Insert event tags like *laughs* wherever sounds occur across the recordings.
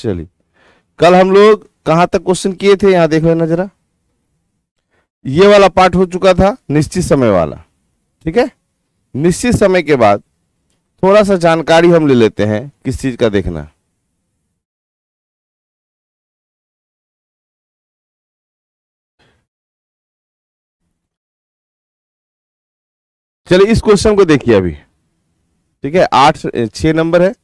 चलिए कल हम लोग कहाँ तक क्वेश्चन किए थे? यहाँ देख लेना जरा। ये वाला पार्ट हो चुका था निश्चित समय वाला। ठीक है? निश्चित समय के बाद थोड़ा सा जानकारी हम ले लेते हैं किस चीज़ का देखना। चलिए इस क्वेश्चन को देखिए अभी। ठीक है? आठ, छह नंबर है।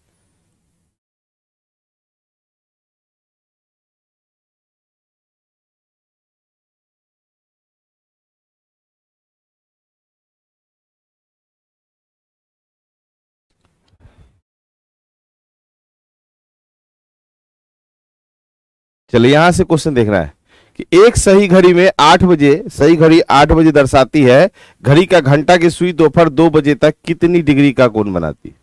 चलिए, यहाँ से क्वेश्चन देखना है कि एक सही घड़ी में आठ बजे, सही घड़ी आठ बजे दर्शाती है, घड़ी का घंटा की सुई दोपहर दो बजे तक कितनी डिग्री का कोण बनाती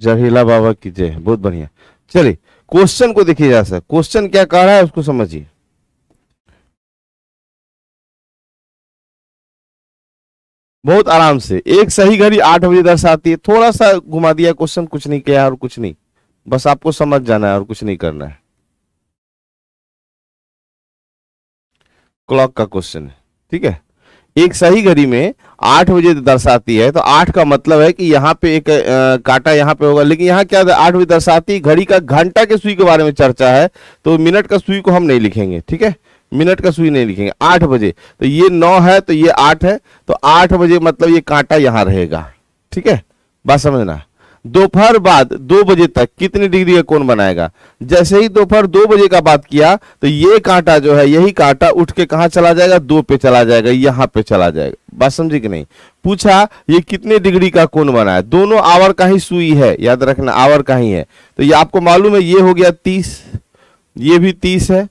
जहीला बाबा की जय, बहुत बढ़िया। चलिए, क्वेश्चन को देखिए जरा सर क्वेश्चन क्या कह रहा है उसको समझिए। बहुत आराम से, एक सही घड़ी आठ बजे दर्शाती है। थोड़ा सा घुमा दिया क्वेश्चन, कुछ नहीं किया और कुछ नहीं। बस आपको समझ जाना है और कुछ नहीं करना है। क्लॉक का क्वेश्चन है ठीक है? एक सही घड़ी में आठ बजे दर्शाती है तो आठ का मतलब है कि यहाँ पे एक आ, काटा यहाँ पे होगा। लेकिन यहाँ क्या आठ बजे दर्शाती घड़ी का घंटा के सुई के बारे में चर्चा है तो मिनट का सुई को हम नहीं लिखेंगे ठीक है? मिनट का सुई नहीं लिखेंगे आठ बजे। तो ये नौ है तो ये आठ है तो आठ बजे मतलब ये कांटा यहाँ रहेगा ठीक है? बात समझना? दोपहर बाद दो बजे तक कितनी डिग्री का कोण बनाएगा? जैसे ही दोपहर दो बजे का बात किया तो ये कांटा जो है, यही कांटा उठ के कहा चला जाएगा? दो पे चला जाएगा, यहाँ पे चला जाएगा। बात समझी कि नहीं? पूछा, ये कितने डिग्री का कोण बना है? दोनों आवर का ही सुई है, याद रखना, आवर का ही है। तो ये आपको मालूम है, ये हो गया तीस, ये भी तीस है,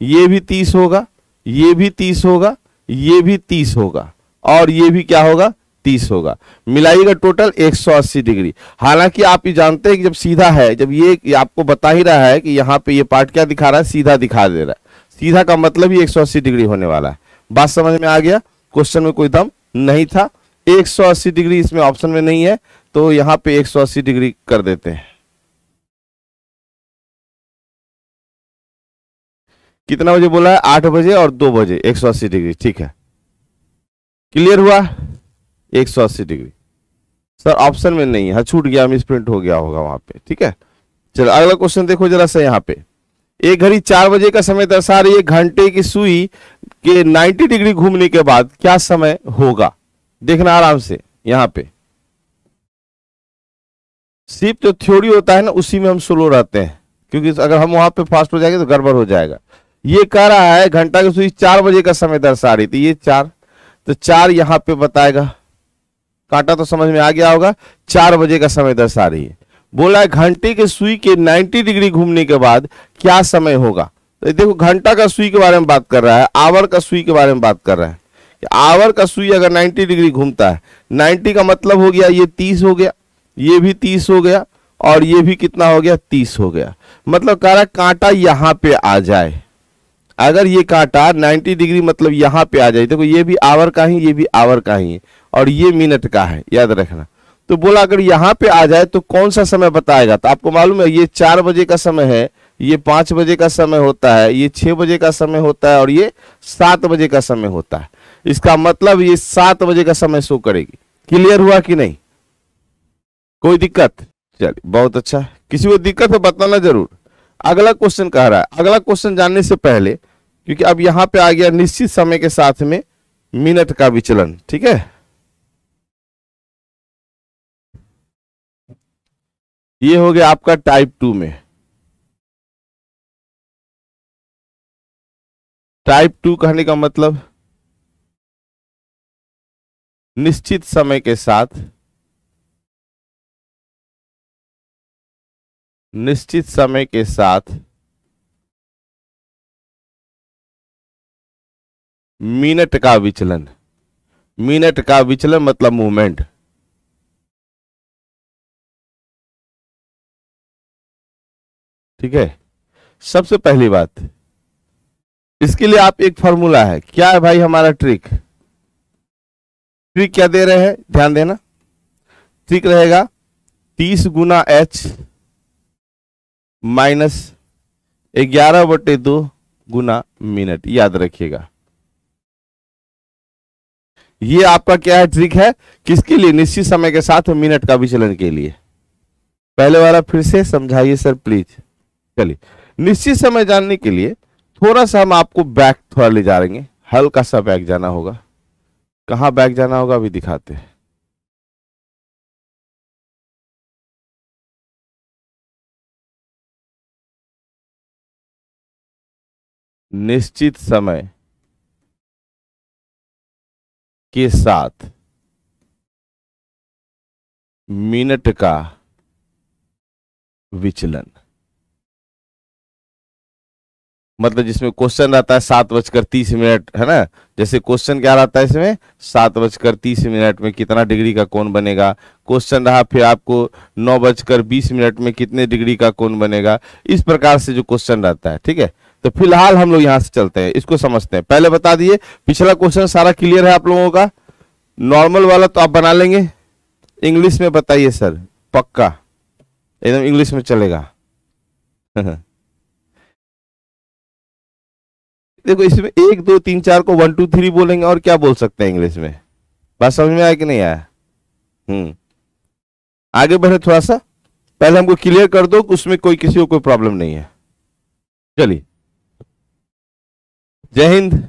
ये भी तीस होगा, ये भी तीस होगा, ये भी तीस होगा। और ये भी क्या होगा? तीस होगा। मिलाइएगा टोटल 180 डिग्री। हालाँकि आप ये जानते हैं कि जब सीधा है, जब ये आपको बता ही रहा है कि यहाँ पे ये पार्ट क्या दिखा रहा है, सीधा दिखा दे रहा है। सीधा का मतलब ही 180 डिग्री होने वाला है। बात समझ में आ गया? क्वेश्चन में कोई दम नहीं था। 180 डिग्री इसमें ऑप्शन में नहीं है तो यहाँ पे 180 डिग्री कर देते हैं। कितना बजे बोला है? आठ बजे और दो बजे। 180 डिग्री, ठीक है। क्लियर हुआ? 180 डिग्री। सर ऑप्शन में नहीं है। हाँ, छूट गया मिस प्रिंट हो गया होगा वहाँ पे ठीक है? चलो अगला क्वेश्चन देखो जरा सा यहाँ पे। एक घड़ी चार बजे का समय दर्शा रही है घंटे की सुई के 90 डिग्री घूमने के बाद क्या समय होगा? देखना आराम से यहाँ पे। सिर्फ़ जो थ्योरी होता है ना उसी में हम स्लो रहते हैं क्योंकि अगर हम वहाँ पे फास्ट हो जाएँगे तो गड़बड़ हो जाएगा। ये कह रहा है घंटा की सुई चार बजे का समय दर्शा रही थी ये चार तो चार यहाँ पे बताएगा। कांटा तो समझ में आ गया होगा, चार बजे का समय दर्शा रही है। बोला है, घंटे के सुई के 90 डिग्री घूमने के बाद क्या समय होगा? तो देखो, घंटा का सुई के बारे में बात कर रहा है, आवर का सुई के बारे में बात कर रहा है। कि आवर का सुई अगर 90 डिग्री घूमता है 90 का मतलब हो गया, ये 30 हो गया, ये भी 30 हो गया, और ये भी कितना हो गया 30 हो गया। मतलब कह रहा है, कांटा यहाँ पे आ जाए। अगर ये कांटा 90 डिग्री मतलब यहाँ पे आ जाए, देखो, ये भी आवर का ही, ये भी आवर का ही है। और ये मिनट का है, याद रखना। तो बोला, अगर यहाँ पे आ जाए तो कौन सा समय बताएगा? तो आपको मालूम है, ये चार बजे का समय है, ये पाँच बजे का समय होता है, ये छह बजे का समय होता है, और ये सात बजे का समय होता है। इसका मतलब ये सात बजे का समय शो करेगी। क्लियर हुआ कि नहीं? कोई दिक्कत? चलिए, बहुत अच्छा। किसी को दिक्कत है, बताना ज़रूर। अगला क्वेश्चन कह रहा है। अगला क्वेश्चन जानने से पहले, क्योंकि अब यहाँ पे आ गया निश्चित समय के साथ में मिनट का विचलन, ठीक है? ये हो गया आपका टाइप टू में। टाइप टू कहने का मतलब निश्चित समय के साथ, निश्चित समय के साथ मिनट का विचलन। मिनट का विचलन मतलब मूवमेंट ठीक है? सबसे पहली बात, इसके लिए आप एक फॉर्मूला है। क्या है भाई हमारा ट्रिक ट्रिक क्या दे रहे हैं? ध्यान देना। ट्रिक रहेगा तीस गुना एच माइनस ग्यारह बटे दो गुना मिनट। याद रखिएगा। ये आपका क्या है ट्रिक है? किसके लिए? निश्चित समय के साथ मिनट का विचलन के लिए। पहले वाला फिर से समझाइए सर प्लीज़ चलिए, निश्चित समय जानने के लिए थोड़ा सा हम आपको बैक थोड़ा ले जा रहे हैं। हल्का सा बैक जाना होगा। कहाँ बैक जाना होगा अभी दिखाते हैं। निश्चित समय के साथ मिनट का विचलन। मतलब जिसमें क्वेश्चन रहता है सात बजकर तीस मिनट, है ना? जैसे क्वेश्चन क्या रहता है इसमें? सात बजकर तीस मिनट में कितना डिग्री का कोण बनेगा? क्वेश्चन रहा फिर आपको नौ बजकर बीस मिनट में कितने डिग्री का कोण बनेगा? इस प्रकार से जो क्वेश्चन रहता है, ठीक है? तो फ़िलहाल हम लोग यहाँ से चलते हैं, इसको समझते हैं। पहले बता दिए, पिछला क्वेश्चन सारा क्लियर है आप लोगों का? नॉर्मल वाला तो आप बना लेंगे। इंग्लिश में बताइए सर पक्का? एकदम इंग्लिश में चलेगा। *laughs* देखो, इसमें एक, दो, तीन, चार को वन टू थ्री बोलेंगे और क्या बोल सकते हैं इंग्लिश में? बात समझ में आया कि नहीं आया? हम्म। आगे बढ़े थोड़ा सा। पहले हमको क्लियर कर दो उसमें कोई किसी को कोई प्रॉब्लम नहीं है। चलिए। जय हिंद।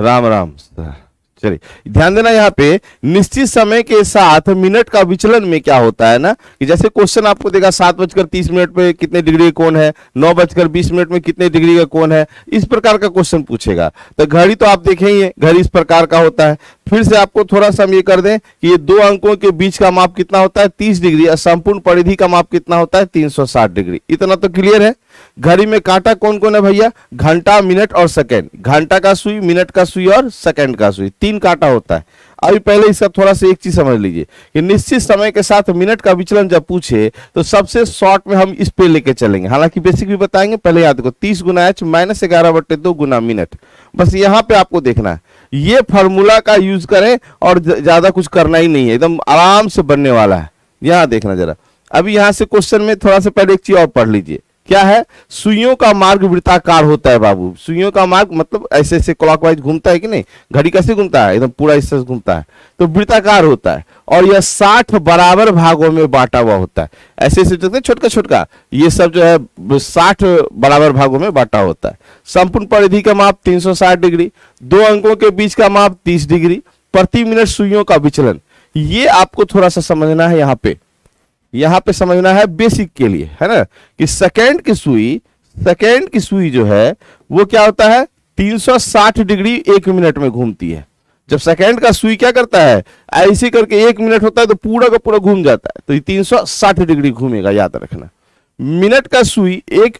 राम राम, सर। चलिए, ध्यान देना यहाँ पे, निश्चित समय के साथ मिनट का विचलन में क्या होता है ना, कि जैसे क्वेश्चन आपको देगा, सात बजकर तीस मिनट पे कितने डिग्री का कौन है, नौ बजकर बीस मिनट में कितने डिग्री का कौन है, इस प्रकार का क्वेश्चन पूछेगा। तो घड़ी तो आप देखेंगे, घड़ी इस प्रकार का होता है। फिर से आपको थोड़ा सा हम ये कर दें कि ये दो अंकों के बीच का माप कितना होता है, तीस डिग्री, और संपूर्ण परिधि का माप कितना होता है, तीन सौ साठ डिग्री। इतना तो क्लियर है? घड़ी में कांटा कौन कौन है भैया? घंटा, मिनट और सेकंड। घंटा का सुई, मिनट का सुई और सेकंड का सुई। तीन कांटा होता है। अभी पहले इसका थोड़ा सा एक चीज़ समझ लीजिए कि निश्चित समय के साथ मिनट का विचलन जब पूछे तो सबसे शॉर्ट में हम इस पे लेके चलेंगे। हालाँकि बेसिक भी बताएँगे, पहले याद रखो, तीस गुना एच माइनस ग्यारह बट्टे दो गुना मिनट। बस यहाँ पे आपको देखना है। ये फॉर्मूला का यूज़ करें और ज़्यादा कुछ करना ही नहीं है। एकदम आराम से बनने वाला है। यहाँ देखना जरा। अभी यहाँ से क्वेश्चन में थोड़ा सा पहले एक चीज़ और पढ़ लीजिए। क्या है? सुइयों का मार्ग वृत्ताकार होता है बाबू। सुइयों का मार्ग मतलब ऐसे ऐसे क्लॉकवाइज घूमता है कि नहीं? घड़ी कैसे घूमता है? एकदम पूरा इससे घूमता है। तो वृत्ताकार होता है और यह साठ बराबर भागों में बांटा हुआ होता है। ऐसे ऐसे देखते हैं, छोटका छोटका। ये सब जो है, साठ बराबर भागों में बांटा होता है। संपूर्ण परिधि का माप 360 डिग्री। दो अंकों के बीच का माप 30 डिग्री। प्रति मिनट सुइयों का विचलन। ये आपको थोड़ा सा समझना है यहाँ पे। यहाँ पे समझना है बेसिक के लिए, है ना? कि सेकेंड की सुई सेकेंड की सुई जो है, वो क्या होता है? 360 डिग्री एक मिनट में घूमती है। जब सेकेंड का सुई क्या करता है? ऐसे करके एक मिनट होता है तो पूरा का पूरा घूम जाता है। तो ये 360 डिग्री घूमेगा, याद रखना। मिनट का सुई एक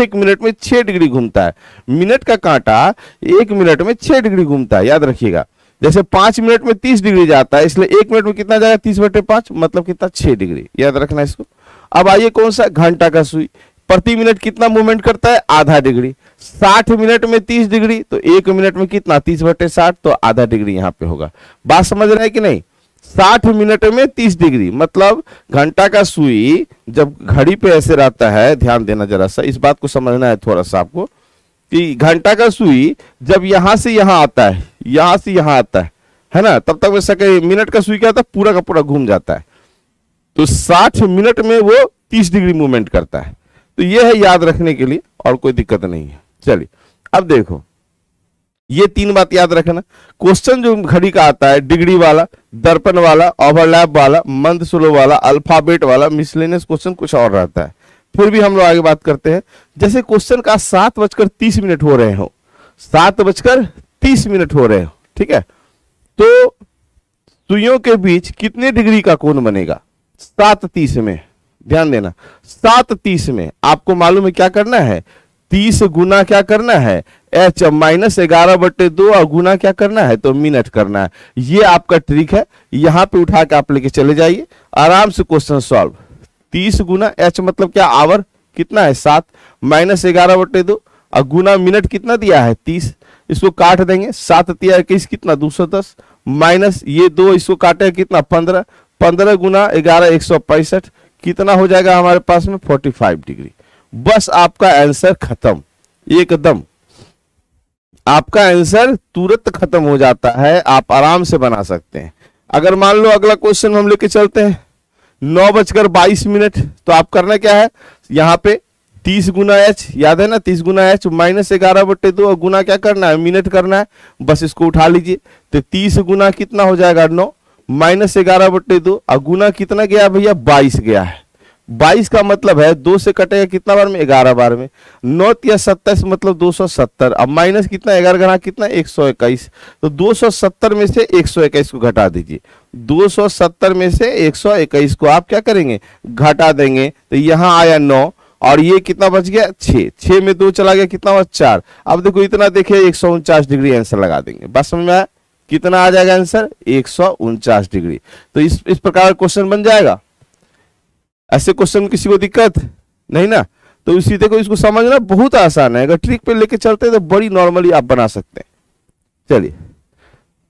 एक मिनट में छह डिग्री घूमता है। मिनट का कांटा एक मिनट में छह डिग्री घूमता है, याद रखिएगा। जैसे पाँच मिनट में तीस डिग्री जाता है, इसलिए एक मिनट में कितना जाएगा? तीस बटे पाँच मतलब कितना? छह डिग्री। याद रखना इसको। अब आइए कौन सा? घंटा का सुई। प्रति मिनट कितना मूवमेंट करता है? आधा डिग्री। साठ मिनट में तीस डिग्री तो एक मिनट में कितना? तीस बटे साठ तो आधा डिग्री यहाँ पे होगा। बात समझ रहे हैं कि नहीं? साठ मिनट में तीस डिग्री मतलब घंटा का सुई जब घड़ी पे ऐसे रहता है, ध्यान देना जरा सा, इस बात को समझना है थोड़ा सा आपको। घंटा का सुई जब यहाँ से यहाँ आता है, यहाँ से यहाँ आता है है ना? तब तक वैसा मिनट का सुई क्या होता है? पूरा का पूरा घूम जाता है। तो 60 मिनट में वो 30 डिग्री मूवमेंट करता है। तो ये है याद रखने के लिए और कोई दिक्कत नहीं है। चलिए, अब देखो। ये तीन बात याद रखना। क्वेश्चन जो घड़ी का आता है, डिग्री वाला, दर्पण वाला ओवरलैप वाला, मंद स्लो वाला अल्फ़ाबेट वाला मिसलेनियस क्वेश्चन कुछ और रहता है। फिर भी हम लोग आगे बात करते हैं। जैसे क्वेश्चन का सात बजकर तीस मिनट हो रहे हो। सात बजकर तीस मिनट हो रहे हो, ठीक है? तो सुइयों के बीच कितने डिग्री का कोण बनेगा? सात तीस में, ध्यान देना। सात तीस में आपको मालूम है क्या करना है? तीस गुना क्या करना है? एच माइनस ग्यारह बट्टे दो और गुना क्या करना है? तो मिनट करना है। ये आपका ट्रिक है। यहाँ पे उठा के आप लेके चले जाइए। आराम से क्वेश्चन सॉल्व। तीस गुना एच मतलब क्या आवर कितना है? सात। माइनस ग्यारह बटे दो। और गुना मिनट कितना दिया है? तीस। इसको काट देंगे। सात तिया इक्कीस कितना? दो सौ दस। माइनस ये दो, इसको काटे कितना? पंद्रह। पंद्रह गुना ग्यारह, एक सौ पैंसठ। कितना हो जाएगा हमारे पास में? Forty five degree. बस आपका आंसर खत्म। एकदम। आपका आंसर तुरंत खत्म हो जाता है। आप आराम से बना सकते हैं। अगर मान लो अगला क्वेश्चन हम लेके चलते हैं। नौ बजकर बाईस मिनट। तो आप करना क्या है? यहाँ पे तीस गुना एच, याद है ना? तीस गुना एच माइनस ग्यारह बट्टे दो, और गुना क्या करना है? मिनट करना है। बस इसको उठा लीजिए। तो तीस गुना कितना हो जाएगा? नौ। माइनस ग्यारह बट्टे दो, और गुना कितना गया भैया? बाईस गया है। बाईस का मतलब है, दो से कटेगा कितना बार में? ग्यारह बार में। नौ या सत्ताईस मतलब दो सौ सत्तर। अब माइनस कितना ग्यारह गणा कितना? एक सौ इक्कीस। तो दो सौ सत्तर में से एक सौ इक्कीस को घटा दीजिए। दो सौ सत्तर में से एक सौ इक्कीस को आप क्या करेंगे? घटा देंगे। तो यहाँ आया नौ और ये कितना बच गया? छह। छह में दो चला गया, कितना हुआ? चार। अब देखो, इतना देखिए, एक सौ उनचास डिग्री आंसर लगा देंगे। बस समझ में आया? कितना आ जाएगा आंसर? एक सौ उनचास डिग्री। तो इस इस प्रकार क्वेश्चन बन जाएगा। ऐसे क्वेश्चन में किसी को दिक्कत? नहीं ना? तो इसी देखो, इसको समझना बहुत आसान है। अगर ट्रिक पे लेके चलते हैं तो बड़ी नॉर्मली आप बना सकते हैं। चलिए,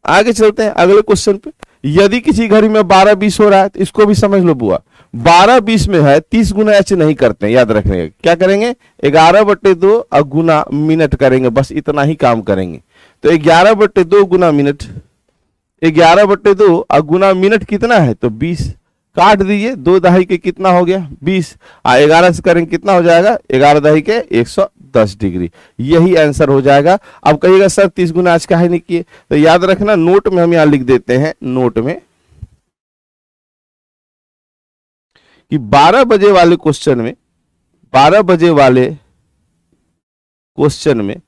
आगे चलते हैं, अगले क्वेश्चन पे। यदि किसी घड़ी में बारह बीस हो रहा है तो इसको भी समझ लो बुआ। बारह बीस में है, तीस गुना ऐसे नहीं करते हैं, याद रखने क्या करेंगे? ग्यारह बट्टे दो और गुना मिनट करेंगे, बस इतना ही काम करेंगे। तो ग्यारह बट्टे दो गुना मिनट ग्यारह बट्टे दो और गुना मिनट कितना है? तो बीस। काट दीजिए, दो दहाई के कितना हो गया? बीस। ग्यारह से करेंगे, कितना हो जाएगा? ग्यारह दहाई के एक सौ दस डिग्री। यही आंसर हो जाएगा। अब कहिएगा, सर, तीस गुना आज का है नहीं किए? तो याद रखना, नोट में हम यहाँ लिख देते हैं, नोट में, कि 12 बजे वाले क्वेश्चन में 12 बजे वाले क्वेश्चन में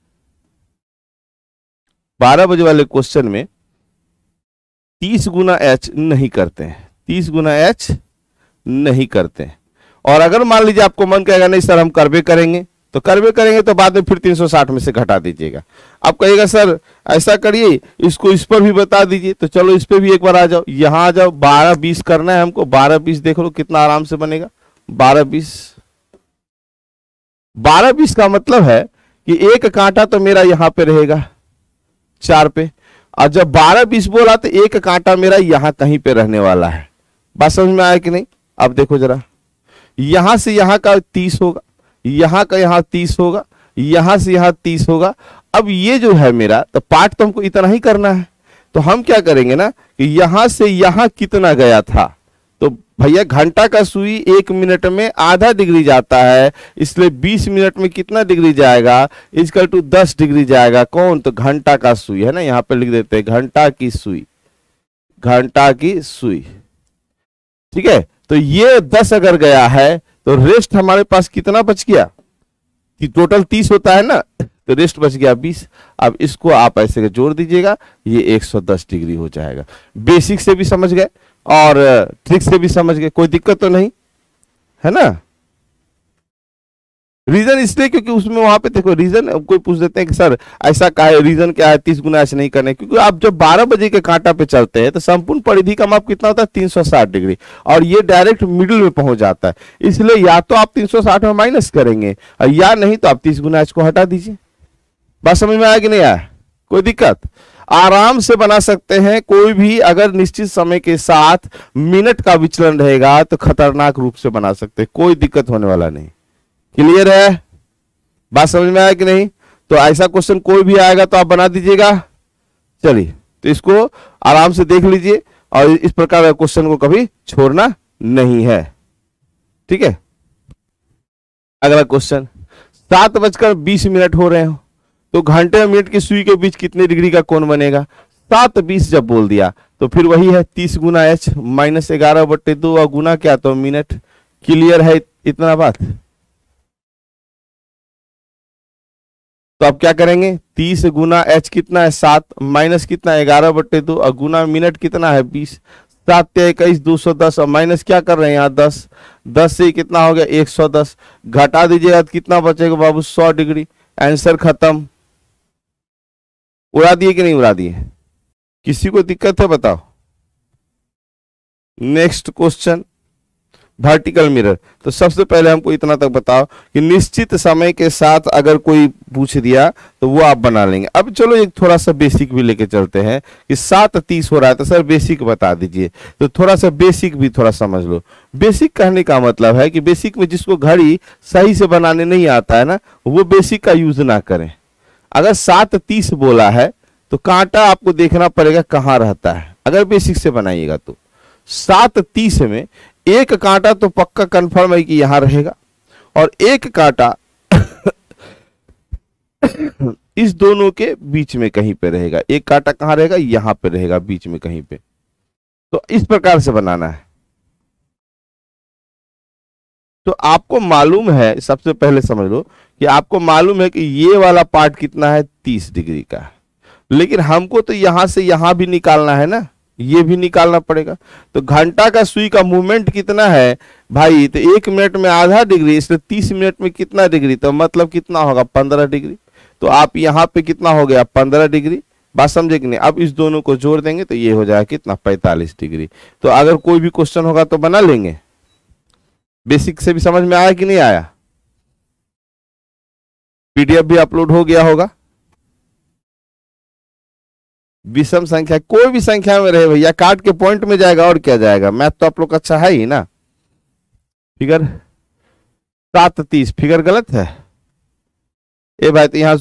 12 बजे वाले क्वेश्चन में 30 गुना एच नहीं करते हैं। 30 गुना एच नहीं करते हैं। और अगर मान लीजिए आपको मन कहेगा, नहीं सर, हम करवे करेंगे। तो करवे करेंगे तो बाद में फिर 360 में से घटा दीजिएगा। आप कहिएगा सर, ऐसा करिए, इसको इस पर भी बता दीजिए। तो चलो, इस पर भी एक बार आ जाओ। यहाँ आ जाओ, बारह बीस करना है हमको, बारह बीस देख लो कितना आराम से बनेगा। बारह बीस। बारह बीस का मतलब है कि एक कांटा तो मेरा यहाँ पे रहेगा, चार पे। और जब बारह बीस बोला तो एक कांटा मेरा यहाँ कहीं पे रहने वाला है। बात समझ में आया कि नहीं? अब देखो जरा। यहाँ से यहाँ का तीस होगा, यहाँ का यहाँ तीस होगा, यहाँ से यहाँ तीस होगा। अब ये जो है मेरा तो पार्ट तो हमको इतना ही करना है। तो हम क्या करेंगे ना कि यहाँ से यहाँ कितना गया था? तो भैया घंटा का सुई एक मिनट में आधा डिग्री जाता है, इसलिए 20 मिनट में कितना डिग्री जाएगा? इसकल टू 10 डिग्री जाएगा। कौन? तो घंटा का सुई, है ना? यहाँ पे लिख देते हैं घंटा की सुई। घंटा की सुई। ठीक है? तो ये 10 अगर गया है तो रेस्ट हमारे पास कितना बच गया? कि टोटल तीस होता है ना? तो रेस्ट बच गया बीस। अब इसको आप ऐसे जोड़ दीजिएगा, ये 110 डिग्री हो जाएगा। बेसिक से भी समझ गए, और ट्रिक से भी समझ गए, कोई दिक्कत तो नहीं? है ना? रीजन इसलिए क्योंकि उसमें वहाँ पे देखो रीजन कोई पूछ देते हैं कि, सर, ऐसा का रीजन क्या है? तीस गुना ऐसे नहीं करने क्योंकि आप जब 12 बजे के कांटा पे चलते हैं तो संपूर्ण परिधि का माप कितना होता है? 360 डिग्री। और ये डायरेक्ट मिडिल में पहुँच जाता है। इसलिए या तो आप 360 में माइनस करेंगे या नहीं तो आप तीस गुना इसको हटा दीजिए। बात समझ में आया कि नहीं आया? कोई दिक्कत? आराम से बना सकते हैं, कोई भी अगर निश्चित समय के साथ मिनट का विचलन रहेगा तो खतरनाक रूप से बना सकते हैं। कोई दिक्कत होने वाला नहीं। क्लियर है? बात समझ में आया कि नहीं? तो ऐसा क्वेश्चन कोई भी आएगा तो आप बना दीजिएगा। चलिए तो इसको आराम से देख लीजिए और इस प्रकार का क्वेश्चन को कभी छोड़ना नहीं है। ठीक है? अगला क्वेश्चन सात बजकर बीस मिनट हो रहे हो तो घंटे और मिनट की सुई के बीच कितने डिग्री का कोण बनेगा? सात बीस जब बोल दिया तो फिर वही है तीस गुना एच माइनस ग्यारह बट्टे दो और गुना क्या? तो मिनट। क्लियर है इतना बात? तो अब क्या करेंगे? तीस गुना एच कितना है? सात माइनस कितना है? ग्यारह बट्टे दो, और गुना मिनट कितना है? बीस। सात इक्कीस दो सौ दस, और माइनस क्या कर रहे हैं यहाँ? दस। दस से कितना हो गया? एक सौ दस। घटा दीजिएगा कितना बचेगा बाबू? सौ डिग्री। आंसर खत्म। उड़ा दिए कि नहीं उड़ा दिए? किसी को दिक्कत है बताओ। नेक्स्ट क्वेश्चन वर्टिकल मिरर तो सबसे पहले हमको इतना तक बताओ कि निश्चित समय के साथ अगर कोई पूछ दिया तो वो आप बना लेंगे। अब चलो एक थोड़ा सा बेसिक भी लेके चलते हैं कि सात तीस हो रहा है तो सर बेसिक बता दीजिए। तो थोड़ा सा बेसिक भी थोड़ा समझ लो। बेसिक कहने का मतलब है कि बेसिक में जिसको घड़ी सही से बनाने नहीं आता है ना, वो बेसिक का यूज़ ना करें। अगर सात तीस बोला है तो कांटा आपको देखना पड़ेगा कहाँ रहता है। अगर बेसिक से बनाइएगा तो। सात तीस में एक कांटा तो पक्का कंफर्म है कि यहाँ रहेगा। और एक कांटा *coughs* इस दोनों के बीच में कहीं पे रहेगा। एक कांटा कहाँ रहेगा? यहाँ पे रहेगा, बीच में कहीं पे। तो इस प्रकार से बनाना है। तो आपको मालूम है, सबसे पहले समझ लो कि आपको मालूम है कि ये वाला पार्ट कितना है? तीस डिग्री का। लेकिन हमको तो यहाँ से यहाँ भी निकालना है ना। ये भी निकालना पड़ेगा। तो घंटा का सुई का मूवमेंट कितना है? भाई तो एक मिनट में आधा डिग्री इसलिए तीस मिनट में कितना डिग्री तो मतलब कितना होगा? पंद्रह डिग्री तो आप यहाँ पे कितना हो गया? पंद्रह डिग्री बात समझे कि नहीं? अब इस दोनों को जोड़ देंगे तो ये हो जाएगा कितना? पैंतालीस डिग्री तो अगर कोई भी क्वेश्चन होगा तो बना लेंगे। बेसिक से भी समझ में आया कि नहीं आया? पीडीएफ भी अपलोड हो गया होगा। विषम संख्या, कोई भी संख्या में रहे भैया, काट के पॉइंट में जाएगा और क्या जाएगा? मैथ तो आप लोग अच्छा है ही ना। फिगर सात तीस, फिगर गलत है। ए भाई तो यहाँ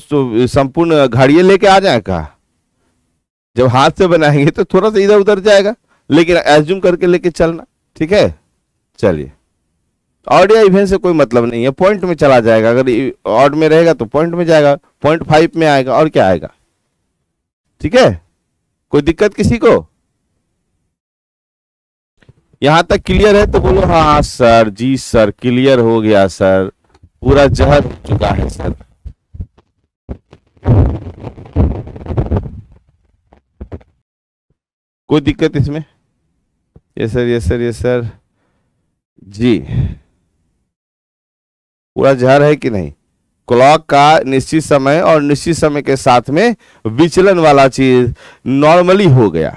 संपूर्ण घड़िए लेके आ जाए का जब हाथ से बनाएँगे तो थोड़ा सा इधर उधर जाएगा, लेकिन एज्यूम करके लेके चलना, ठीक है? चलिए। ऑड या इवेंट से कोई मतलब नहीं है पॉइंट में चला जाएगा, अगर ऑड में रहेगा तो पॉइंट में जाएगा पॉइंट फाइव में आएगा और क्या आएगा? ठीक है? कोई दिक्कत किसी को? यहाँ तक क्लियर है तो बोलो हाँ सर जी सर क्लियर हो गया सर पूरा जहर चुका है सर कोई दिक्कत इसमें? ये सर ये सर ये सर जी. पूरा जहर है कि नहीं? क्लॉक का निश्चित समय और निश्चित समय के साथ में विचलन वाला चीज़ नॉर्मली हो गया।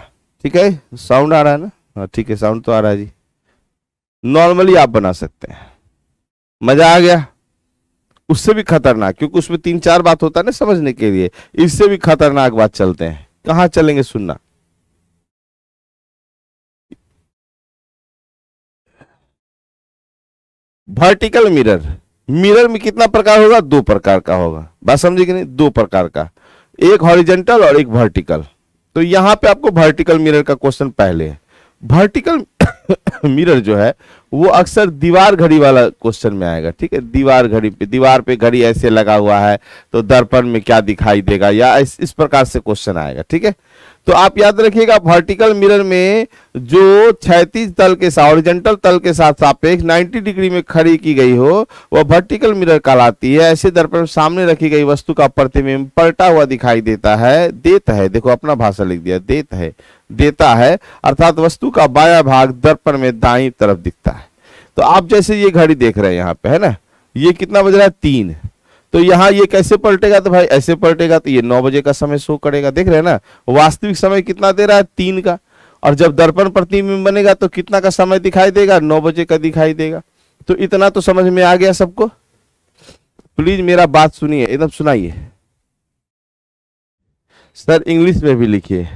ठीक है? साउंड आ रहा है ना? हाँ ठीक है, साउंड तो आ रहा है जी। नॉर्मली आप बना सकते हैं। मज़ा आ गया। उससे भी खतरनाक, क्योंकि उसमें तीन चार बात होता है ना समझने के लिए। इससे भी खतरनाक बात चलते हैं। कहा चलेंगे सुनना? वर्टिकल मिरर मिरर में कितना प्रकार होगा? दो प्रकार का होगा। बात समझे कि नहीं? दो प्रकार का। एक हॉरिजेंटल और एक वर्टिकल तो यहाँ पे आपको वर्टिकल मिरर का क्वेश्चन पहले है। वर्टिकल मिरर *coughs* जो है वो अक्सर दीवार घड़ी वाला क्वेश्चन में आएगा ठीक है? दीवार घड़ी पे दीवार पे घड़ी ऐसे लगा हुआ है तो दर्पण में क्या दिखाई देगा या इस, इस प्रकार से क्वेश्चन आएगा ठीक है? तो आप याद रखिएगा वर्टिकल मिरर में जो क्षैतिज तल के साथ ऑरिजेंटल तल के साथ सापेक्ष 90 डिग्री में खड़ी की गई हो, वह वर्टिकल मिरर कहलाती है। ऐसे दर्पण सामने रखी गई वस्तु का प्रतिबिंब पलटा हुआ दिखाई देता है। देता है, देखो अपना भाषा लिख दिया, देता है देता है, अर्थात वस्तु का बाया भाग दर्पण में दाई तरफ़ दिखता है। तो आप जैसे ये घड़ी देख रहे हैं यहाँ पे, है ना? ये कितना बज रहा है? तीन। तो यहाँ ये कैसे पलटेगा? तो भाई ऐसे पलटेगा तो ये नौ बजे का समय शो करेगा। देख रहे हैं ना, वास्तविक समय कितना दे रहा है? तीन का। और जब दर्पण प्रतिबिंब बनेगा तो कितना का समय दिखाई देगा? नौ बजे का दिखाई देगा। तो इतना तो समझ में आ गया सबको? प्लीज़ मेरा बात सुनिए, एकदम सुनाइए। सर, इंग्लिश में भी लिखिए।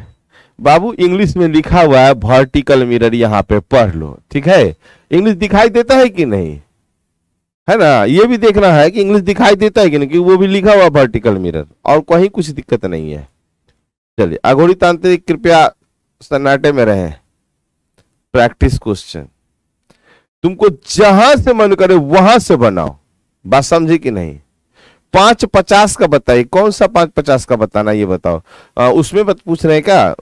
बाबू, इंग्लिश में लिखा हुआ है वर्टिकल मिरर यहाँ पे पढ़ लो, ठीक है? इंग्लिश दिखाई देता है कि नहीं? है ना? ये भी देखना है कि इंग्लिश दिखाई देता है कि नहीं? क्योंकि वो भी लिखा हुआ वर्टिकल मिरर और कहीं कुछ दिक्कत नहीं है। चलिए अघोरी तांत्रिक कृपया सन्नाटे में रहे। प्रैक्टिस क्वेश्चन तुमको जहाँ से मन करे वहाँ से बनाओ। बात समझे कि नहीं? पाँच पचास का बताइए। कौन सा पाँच पचास का बताना ये बताओ। आ, उसमें बत पूछ रहे हैं क्या?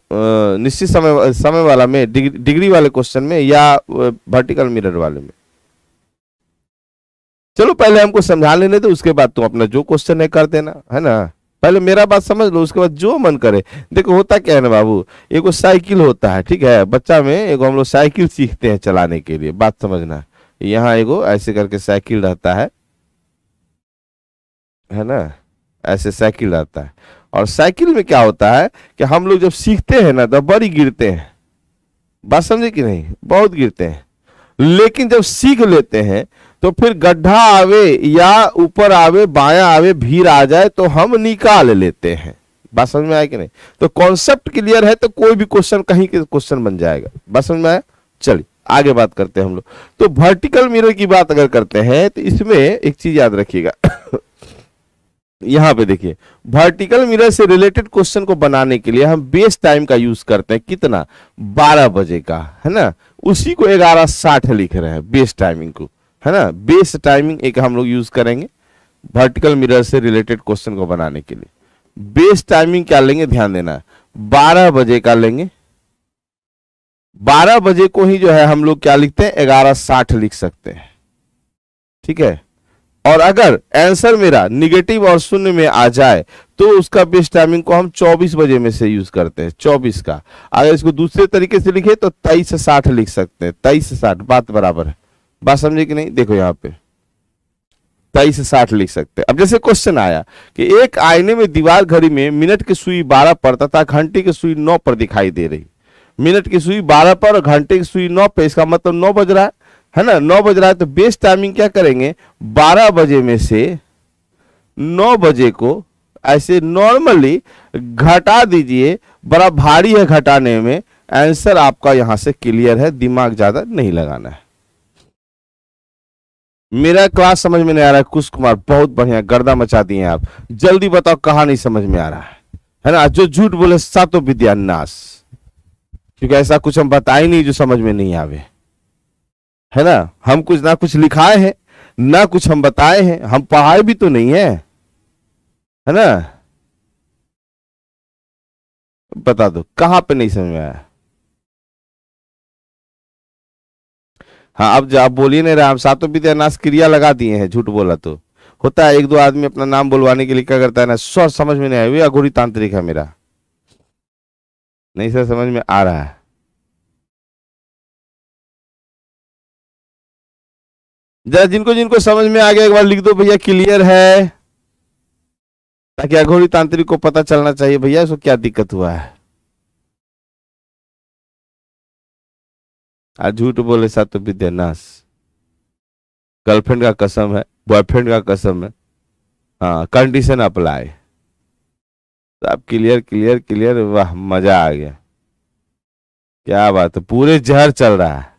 निश्चित समय समय वाला में डिग्री, डिग्री वाले क्वेश्चन में या वर्टिकल मिरर वाले में? चलो, पहले हमको समझा लेने दो, उसके बाद तुम अपना जो क्वेश्चन है कर देना, है ना? पहले मेरा बात समझ लो, उसके बाद जो मन करे। देखो, होता क्या है ना बाबू, एक साइकिल होता है, ठीक है? बच्चा में एक हम लोग साइकिल सीखते हैं चलाने के लिए, बात समझना। यहाँ एगो ऐसे करके साइकिल रहता है है ना? ऐसे साइकिल रहता है। और साइकिल में क्या होता है कि हम लोग जब सीखते हैं ना तो बड़ी गिरते हैं। बात समझे कि नहीं? बहुत गिरते हैं। लेकिन जब सीख लेते हैं तो फिर गड्ढा आवे या ऊपर आवे, बाया आवे भीड़ आ जाए तो हम निकाल लेते हैं। बात समझ में आया कि नहीं? तो कॉन्सेप्ट क्लियर है तो कोई भी क्वेश्चन कहीं के क्वेश्चन बन जाएगा। बात समझ में आया? चलिए, आगे बात करते हैं हम लोग। तो वर्टिकल मिरर की बात अगर करते हैं तो इसमें एक चीज़ याद रखिएगा। *coughs* यहाँ पे देखिए वर्टिकल मिरर से रिलेटेड क्वेश्चन को बनाने के लिए हम बेस टाइम का यूज़ करते हैं। कितना? 12 बजे का, है ना? उसी को ग्यारह साठ लिख रहे हैं बेस टाइमिंग को। है ना? बेस टाइमिंग एक हम लोग यूज़ करेंगे वर्टिकल मिरर से रिलेटेड क्वेश्चन को बनाने के लिए। बेस टाइमिंग क्या लेंगे? ध्यान देना बारह बजे का लेंगे। बारह बजे को ही जो है हम लोग क्या लिखते हैं? ग्यारह साठ लिख सकते हैं। ठीक है? और अगर आंसर मेरा निगेटिव और शून्य में आ जाए तो उसका बेस्ट टाइमिंग को हम 24 बजे में से यूज़ करते हैं 24 का। अगर इसको दूसरे तरीके से लिखे तो तेईस साठ लिख सकते हैं। तेईस साठ, बात बराबर है। बात समझे कि नहीं? देखो यहाँ पे। तेईस से साठ लिख सकते हैं। अब जैसे क्वेश्चन आया कि एक आईने में दीवार घड़ी में मिनट की सुई बारह पर तथा घंटे की सुई नौ पर दिखाई दे रही। मिनट की सुई बारह पर और घंटे की सुई नौ पे इसका मतलब नौ बज रहा है है ना? नौ बज रहा है तो बेस्ट टाइमिंग क्या करेंगे? बारह बजे में से नौ बजे को ऐसे नॉर्मली घटा दीजिए, बड़ा भारी है घटाने में आंसर आपका यहाँ से क्लियर है, दिमाग ज़्यादा नहीं लगाना है। मेरा क्लास समझ में नहीं आ रहा है। कुश कुमार, बहुत बढ़िया, गर्दा मचा दिए आप। जल्दी बताओ कहा नहीं समझ में आ रहा है। है ना? जो झूठ बोले, सातो विद्या नाश। क्योंकि ऐसा कुछ हम बताए नहीं, जो समझ में नहीं आवे। है ना? हम कुछ ना कुछ लिखाए हैं, ना कुछ हम बताए हैं। हम पढ़ाए भी तो नहीं है। है ना? बता दो, कहाँ पे नहीं समझ में आया? हाँ अब आप बोलिए नहीं रहे हम सातों विद्यानाश क्रिया लगा दिए हैं, झूठ बोला तो। होता है, एक दो आदमी अपना नाम बुलवाने के लिए क्या करता है ना, स्वर समझ में नहीं आया अघोरी तांत्रिक है मेरा। नहीं सर, समझ में आ रहा है। जरा जिनको जिनको समझ में आ गया, एक बार लिख दो, भैया, क्लियर है। ताकि अघोरी तांत्रिक को पता चलना चाहिए, भैया, इसको क्या दिक्कत हुआ है? आज झूठ बोले सा तो विद्यानाश गर्लफ्रेंड का कसम है बॉयफ्रेंड का कसम है। हाँ कंडीशन अप्लाई तो आप क्लियर क्लियर क्लियर वाह, मज़ा आ गया। क्या बात है, पूरे जहर चल रहा है।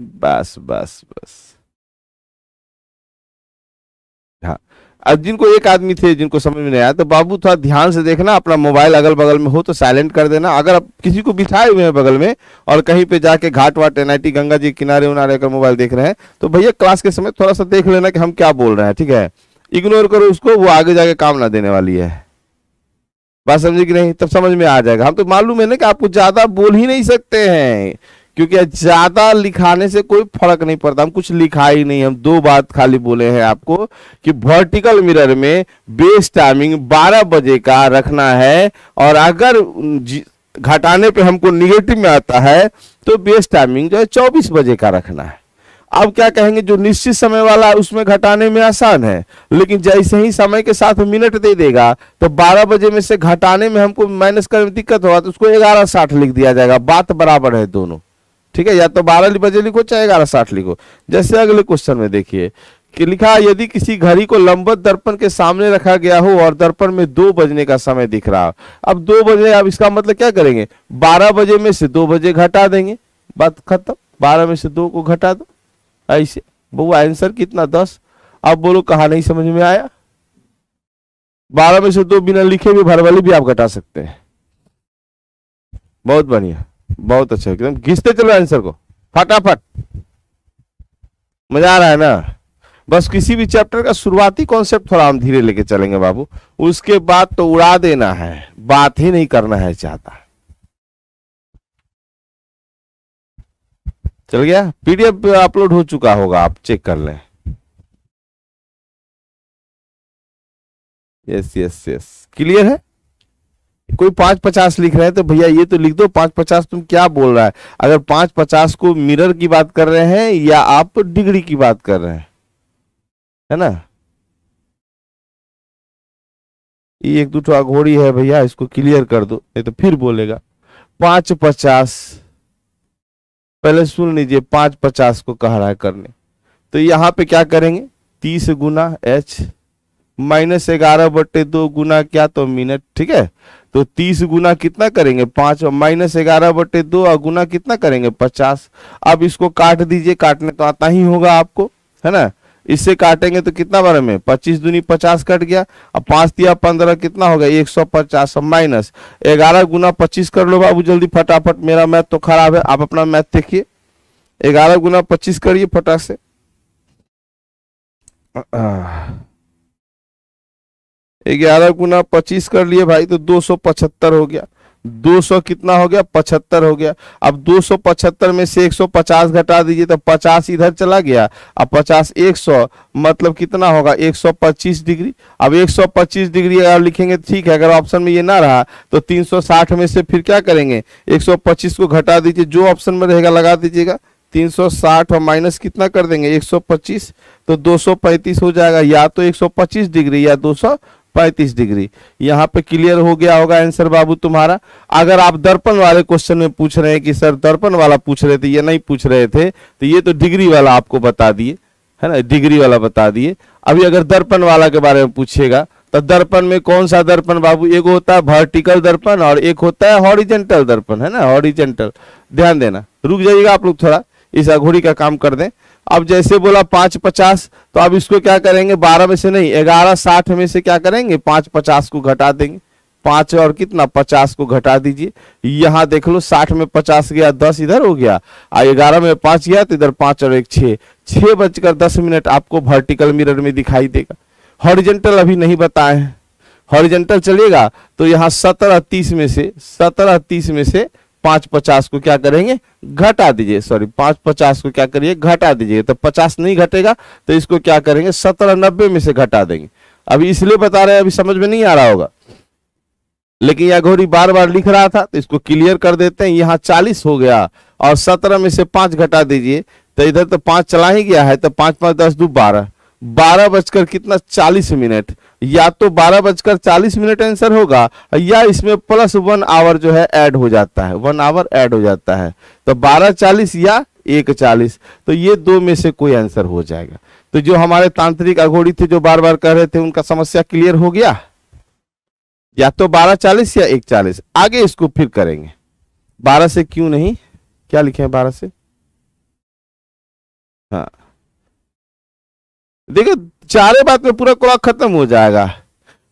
बस बस बस। अब जिनको एक आदमी थे, जिनको समझ में नहीं आया तो बाबू थोड़ा ध्यान से देखना, अपना मोबाइल अगल बगल में हो तो साइलेंट कर देना। अगर आप किसी को बिठाए हुए हैं बगल में और कहीं पे जाके घाट वाट एनआईटी, गंगा जी किनारे उनारे अगर मोबाइल देख रहे हैं तो भैया क्लास के समय थोड़ा सा देख लेना कि हम क्या बोल रहे हैं, ठीक है? इग्नोर करो उसको, वो आगे जाके काम ना देने वाली है। बात समझे कि नहीं? तब समझ में आ जाएगा। हम तो मालूम है ना कि आपको ज़्यादा बोल ही नहीं सकते हैं। क्योंकि ज़्यादा लिखाने से कोई फ़र्क नहीं पड़ता। हम कुछ लिखा ही नहीं, हम दो बात खाली बोले हैं आपको कि वर्टिकल मिरर में बेस टाइमिंग 12 बजे का रखना है और अगर घटाने पे हमको निगेटिव में आता है तो बेस टाइमिंग जो है 24 बजे का रखना है। अब क्या कहेंगे, जो निश्चित समय वाला उसमें घटाने में आसान है, लेकिन जैसे ही समय के साथ मिनट दे देगा तो 12 बजे में से घटाने में हमको माइनस करने में दिक्कत होगा तो उसको ग्यारह साठ लिख दिया जाएगा। बात बराबर है दोनों। ठीक है, या तो बारह बजे लिखो चाहे ग्यारह, साठ लिखो जैसे अगले क्वेश्चन में देखिए कि लिखा, यदि किसी घड़ी को लंबत दर्पण के सामने रखा गया हो और दर्पण में दो बजने का समय दिख रहा हो अब दो बजे अब इसका मतलब क्या करेंगे? बारह बजे में से दो बजे घटा देंगे। बात खत्म। बारह में से दो को घटा दो। ऐसे। वो आंसर कितना? दस। अब बोलो कहा नहीं समझ में आया? बारह में से दो बिना लिखे भी भरवाली भी आप घटा सकते हैं। बहुत बढ़िया। बहुत अच्छा एकदम घिसते चलो आंसर को। फटाफट। मज़ा आ रहा है ना? बस किसी भी चैप्टर का शुरुआती कॉन्सेप्ट थोड़ा हम धीरे लेके चलेंगे बाबू। उसके बाद तो उड़ा देना है, बात ही नहीं करना है चाहता चल गया? पीडीएफ अपलोड हो चुका होगा, आप चेक कर लें। यस यस यस क्लियर है? कोई पाँच पचास लिख रहे हैं तो भैया ये तो लिख दो, पाँच पचास तुम क्या बोल रहा है? अगर पाँच पचास को मिरर की बात कर रहे हैं या आप डिग्री की बात कर रहे हैं? है ना? ये एक दो अघोड़ी है भैया, इसको क्लियर कर दो, नहीं तो फिर बोलेगा। पाँच पचास, पहले सुन लीजिए, पाँच पचास को कह रहा है करने। तो यहाँ पे क्या करेंगे? तीस गुना एच माइनस ग्यारह बटे दो गुना क्या तो मिनट, ठीक है? तो तीस गुना कितना करेंगे? पाँच माइनस ग्यारह बट्टे दो और गुना कितना करेंगे? पचास। अब इसको काट दीजिए, काटने तो आता ही होगा आपको, है ना? इससे काटेंगे तो कितना बार में? पच्चीस दूनी पचास कट गया, अब पाँच दिया पंद्रह कितना हो गया? एक सौ पचास माइनस। ग्यारह गुना पच्चीस कर लो बाबू, जल्दी फटाफट, मेरा मैथ तो खराब है, आप अपना मैथ देखिए। ग्यारह गुना पच्चीस करिए फटाक से। ग्यारह गुना पच्चीस कर लिए भाई तो दो सौ पचहत्तर हो गया। 200 कितना हो गया? 75 हो गया। अब 275 में से 150 घटा दीजिए तो 50 इधर चला गया। अब पचास एक सौ मतलब कितना होगा? 125 डिग्री। अब 125 डिग्री अगर लिखेंगे, ठीक है, अगर ऑप्शन में ये ना रहा तो 360 में से फिर क्या करेंगे? 125 को घटा दीजिए, जो ऑप्शन में रहेगा, लगा दीजिएगा। 360 और माइनस कितना कर देंगे? 125 तो 235 हो जाएगा, या तो 125 डिग्री, या 200 पैंतीस डिग्री। यहाँ पे क्लियर हो गया होगा आंसर बाबू तुम्हारा। अगर आप दर्पण वाले क्वेश्चन में पूछ रहे हैं कि सर दर्पण वाला पूछ रहे थे ये नहीं पूछ रहे थे तो ये तो डिग्री वाला आपको बता दिए, है ना? डिग्री वाला बता दिए। अभी अगर दर्पण वाला के बारे में पूछेगा तो दर्पण में कौन सा दर्पण बाबू? एक होता है वर्टिकल दर्पण और एक होता है हॉरिजेंटल दर्पण, है ना? हॉरिजेंटल ध्यान देना। रुक जाइएगा आप लोग थोड़ा। इस अघोड़ी का काम कर दें। अब जैसे बोला पाँच पचास तो अब इसको क्या करेंगे? बारह में से नहीं, ग्यारह साठ में से क्या करेंगे? पाँच पचास को घटा देंगे। पाँच और कितना? पचास को घटा दीजिए। यहाँ देख लो, साठ में पचास गया, दस इधर हो गया। और ग्यारह में पाँच गया तो इधर पाँच और एक छह छह बजकर दस मिनट आपको वर्टिकल मिरर में दिखाई देगा। हॉरिजेंटल अभी नहीं बताए हॉरिजेंटल चलेगा तो यहाँ सत्रह तीस में से, सत्रह तीस में से पाँच पचास को क्या करेंगे? घटा दीजिए सॉरी पाँच पचास को क्या करिए? घटा दीजिए। तो पचास नहीं घटेगा तो इसको क्या करेंगे? सत्रह नब्बे में से घटा देंगे। अभी इसलिए बता रहे हैं, अभी समझ में नहीं आ रहा होगा। लेकिन यह घोड़ी बार बार लिख रहा था तो इसको क्लियर कर देते हैं। यहाँ चालीस हो गया, और सत्रह में से पाँच घटा दीजिए। तो इधर तो पाँच चला ही गया है तो पाँच पाँच दस दो बारह। बारह बजकर कितना चालीस मिनट। या तो बारह बजकर चालीस मिनट आंसर होगा, या इसमें प्लस वन आवर जो है ऐड हो जाता है। वन आवर ऐड हो जाता है। तो बारह चालीस या एक चालीस तो ये दो में से कोई आंसर हो जाएगा। तो जो हमारे तांत्रिक अघोड़ी थे जो बार बार कह रहे थे, उनका समस्या क्लियर हो गया? या तो बारह चालीस या एक चालीस। आगे इसको फिर करेंगे। बारह से क्यों नहीं? क्या लिखे हैं बारह से? हाँ। देखो, चारे बात में पूरा क्लॉक खत्म हो जाएगा।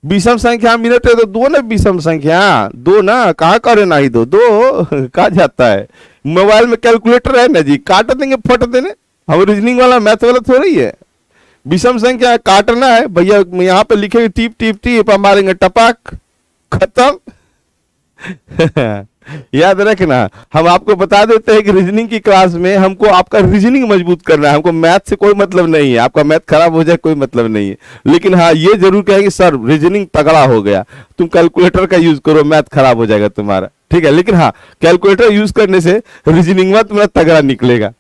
विषम संख्या मिनट है तो दो ना विषम संख्या। दो ना, कहा करे ना ही दो? दो, *laughs* कहा जाता है? मोबाइल में कैलकुलेटर है ना जी? काट देंगे, फट देने हम रीजनिंग वाला, मैथ वाला थोड़ी है। विषम संख्या काटना है। भैया, यहाँ पे लिखेंगे टीप टीप टीप मारेंगे टपाक। खत्म। *laughs* याद रखना, हम आपको बता देते हैं कि रीजनिंग की क्लास में हमको आपका रीजनिंग मज़बूत करना है। हमको मैथ से कोई मतलब नहीं है। आपका मैथ खराब हो जाए, कोई मतलब नहीं है। लेकिन हाँ ये ज़रूर कहेंगे सर रीजनिंग तगड़ा हो गया। तुम कैलकुलेटर का यूज़ करो मैथ खराब हो जाएगा तुम्हारा। ठीक है? लेकिन हाँ कैलकुलेटर यूज़ करने से रीजनिंग में तुम्हारा तगड़ा निकलेगा।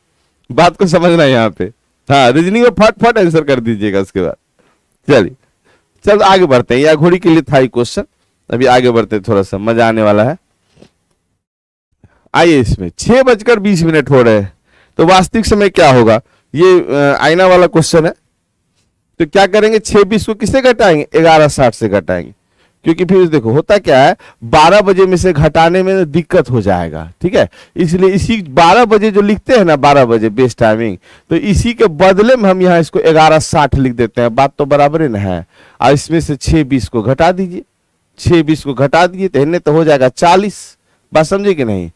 बात को समझना है यहाँ पे। हाँ रीजनिंग में फट फट आंसर कर दीजिएगा उसके बाद। चलिए, चल आगे बढ़ते हैं। या घोड़ी के लिए था क्वेश्चन अभी आगे बढ़ते थोड़ा सा मज़ा आने वाला है। आइए इसमें। छह बजकर बीस मिनट हो रहे हैं। तो वास्तविक समय क्या होगा? ये आईना वाला क्वेश्चन है। तो क्या करेंगे? छह बीस को किससे घटाएँगे? ग्यारह साठ से घटाएँगे। क्योंकि फिर देखो, होता क्या है? बारह बजे में से घटाने में दिक्कत हो जाएगा। ठीक है? इसलिए इसी बारह बजे जो लिखते हैं ना, बारह बजे बेस्ट टाइमिंग तो इसी के बदले में हम यहाँ इसको ग्यारह साठ लिख देते हैं। बात तो बराबर ही ना है। और इसमें से छह बीस को घटा दीजिए। छह बीस को घटा दिए तो इन्हें तो हो जाएगा चालीस। बात समझे कि नहीं?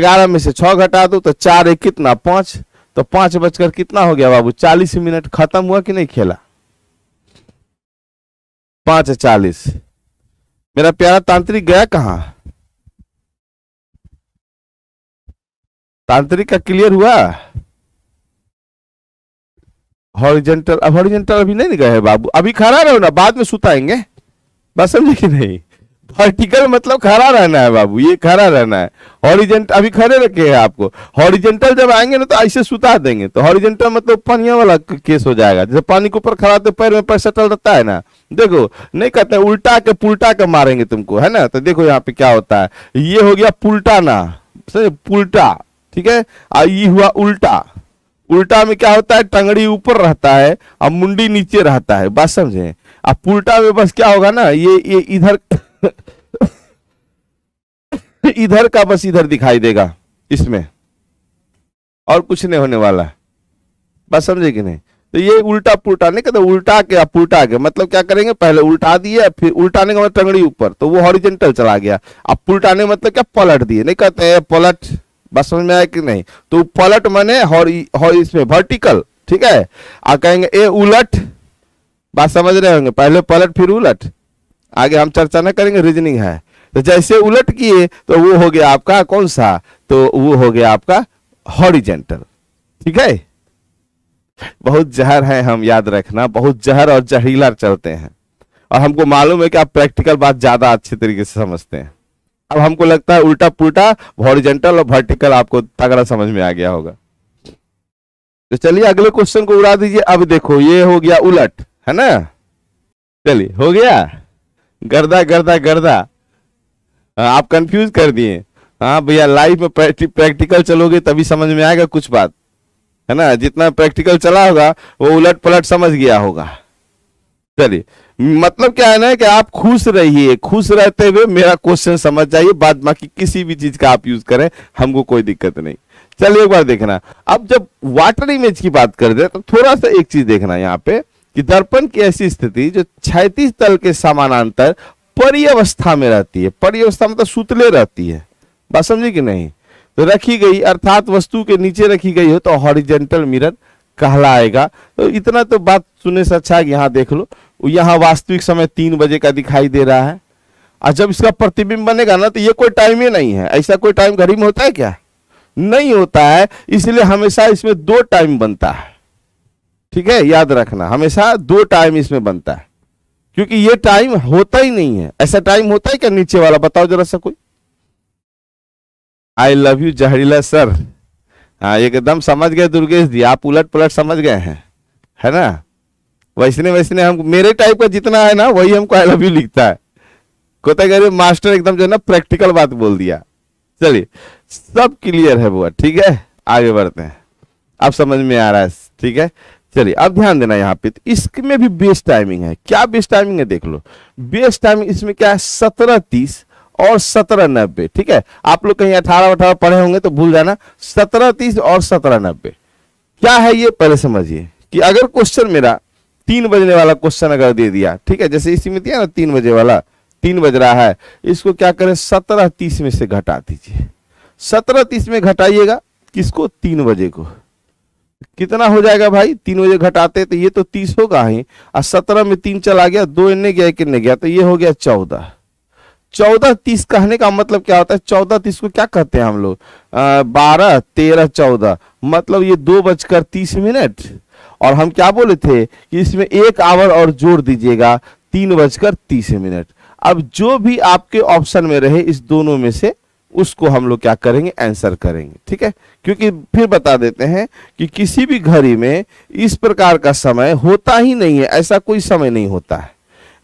ग्यारह में से छ घटा दो तो चार एक कितना? पाँच। तो पाँच बजकर कितना हो गया बाबू? चालीस मिनट खत्म हुआ कि नहीं खेला? पाँच चालीस। मेरा प्यारा तांत्रिक गया कहा? तांत्रिक का क्लियर हुआ? हॉरिजेंटल अब हॉरिजेंटल अभी नहीं गए बाबू। अभी खड़ा रहो ना, बाद में सुताएँगे। बस समझे कि नहीं? वर्टिकल मतलब खड़ा रहना है बाबू, ये खड़ा रहना है। हॉरिजेंटल अभी खड़े रखे हैं आपको। हॉरिजेंटल जब आएँगे ना तो ऐसे सुता देंगे। तो हॉरिजेंटल मतलब पानिया वाला केस हो जाएगा। जैसे पानी के ऊपर खड़ा तो पैर में पैर सटल रहता है ना। देखो, नहीं कहते उल्टा के पुलटा के मारेंगे तुमको, है ना? तो देखो यहाँ पे क्या होता है। ये हो गया पुलटा ना। पुलटा, ठीक है? और ये हुआ उल्टा। उल्टा में क्या होता है? टंगड़ी ऊपर रहता है और मुंडी नीचे रहता है। बात समझे? अब पुलटा में बस क्या होगा ना? ये ये इधर *laughs* इधर का बस इधर दिखाई देगा, इसमें। और कुछ नहीं होने वाला बस समझे कि नहीं? तो ये उल्टा पुलटा, नहीं कहते उल्टा के पुलटा के मतलब क्या करेंगे? पहले उल्टा दिए, फिर उल्टाने का मतलब टंगड़ी ऊपर। तो वो हॉरिजेंटल चला गया। अब पुलटाने मतलब क्या? पलट दिए। नहीं कहते हैं पलट, बस समझ में आया कि नहीं? तो पलट मने इसमें वर्टिकल ठीक है? आ कहेंगे ए उलट बात समझ रहे होंगे। पहले पलट, फिर उलट। आगे हम चर्चा न करेंगे रीजनिंग है। तो जैसे उलट किए तो वो हो गया आपका कौन सा? तो वो हो गया आपका हॉरिजेंटल ठीक है? बहुत जहर है, हम याद रखना। बहुत जहर और जहरीला चलते हैं। और हमको मालूम है कि आप प्रैक्टिकल बात ज़्यादा अच्छे तरीके से समझते हैं। अब हमको लगता है उल्टा पुल्टा हॉरिजेंटल और वर्टिकल आपको तगड़ा समझ में आ गया होगा। तो चलिए, अगले क्वेश्चन को उड़ा दीजिए। अब देखो, ये हो गया उलट, है ना? चलिए, हो गया? गर्दा गर्दा गर्दा। हाँ, आप कंफ्यूज कर दिए। हाँ भैया लाइफ में प्रैक्टिकल चलोगे तभी समझ में आएगा कुछ बात। है ना? जितना प्रैक्टिकल चला होगा वो उलट पलट समझ गया होगा। चलिए मतलब क्या है ना कि आप खुश रहिए। खुश रहते हुए मेरा क्वेश्चन समझ जाइए। बाद बाकी किसी भी चीज़ का आप यूज़ करें हमको कोई दिक्कत नहीं। चलिए एक बार देखना। अब जब वाटर इमेज की बात कर दे तो थोड़ा सा एक चीज़ देखना यहाँ पे। कि दर्पण की ऐसी स्थिति जो छैतीस तल के समानांतर परिअवस्था में रहती है परिअवस्था मतलब सुतले रहती है। बात समझे कि नहीं? तो रखी गई, अर्थात वस्तु के नीचे रखी गई हो तो हॉरिजेंटल मिरर कहलाएगा। तो इतना तो बात सुनने से अच्छा है यहाँ देख लो, यहाँ वास्तविक समय तीन बजे का दिखाई दे रहा है। और जब इसका प्रतिबिंब बनेगा ना तो ये कोई टाइम ही नहीं है। ऐसा कोई टाइम घड़ी में होता है क्या? नहीं होता है। इसलिए हमेशा इसमें दो टाइम बनता है। ठीक है, याद रखना, हमेशा दो टाइम इसमें बनता है। क्योंकि ये टाइम होता ही नहीं है। ऐसा टाइम होता है क्या? नीचे वाला बताओ जरा सा कोई। आई लव यू जहरीला सर। हाँ एकदम समझ गए दुर्गेश जी, आप उलट पुलट समझ गए हैं। है ना? वैसने वैसने हम, मेरे टाइप का जितना है ना, वही हमको आई लव यू लिखता है। कोता कह मास्टर एकदम जो है ना प्रैक्टिकल बात बोल दिया। चलिए, सब क्लियर है वो ठीक है? आगे बढ़ते हैं। अब समझ में आ रहा है, ठीक है? चलिए, अब ध्यान देना यहाँ पे तो इसमें भी बेस्ट टाइमिंग है। क्या बेस्ट टाइमिंग है देख लो। बेस्ट टाइमिंग इसमें क्या है? सत्रह तीस और सत्रह नब्बे, ठीक है? आप लोग कहीं अठारह अठारह पढ़े होंगे तो भूल जाना। सत्रह तीस और सत्रह नब्बे। क्या है ये? पहले समझिए कि अगर क्वेश्चन मेरा तीन बजने वाला क्वेश्चन अगर दे दिया, ठीक है? जैसे इसी में दिया ना, तीन बजे वाला, तीन बज रहा है, इसको क्या करें? सत्रह तीस में से घटा दीजिए। सत्रह तीस में घटाइएगा किसको? तीन बजे को। कितना हो जाएगा भाई? तीन बजे घटाते तो ये तो तीस होगा ही। और सत्रह में तीन चला गया, दो इन्ने गया किन्ने गया तो ये हो गया चौदह। चौदह तीस कहने का मतलब क्या होता है? चौदह तीस को क्या कहते हैं हम लोग? बारह, तेरह, चौदह। मतलब ये दो बजकर तीस मिनट। और हम क्या बोले थे कि इसमें एक आवर और जोड़ दीजिएगा, तीन बजकर तीस मिनट। अब जो भी आपके ऑप्शन में रहे, इस दोनों में से उसको हम लोग क्या करेंगे? आंसर करेंगे। ठीक है? क्योंकि फिर बता देते हैं कि किसी भी घड़ी में इस प्रकार का समय होता ही नहीं है। ऐसा कोई समय नहीं होता है।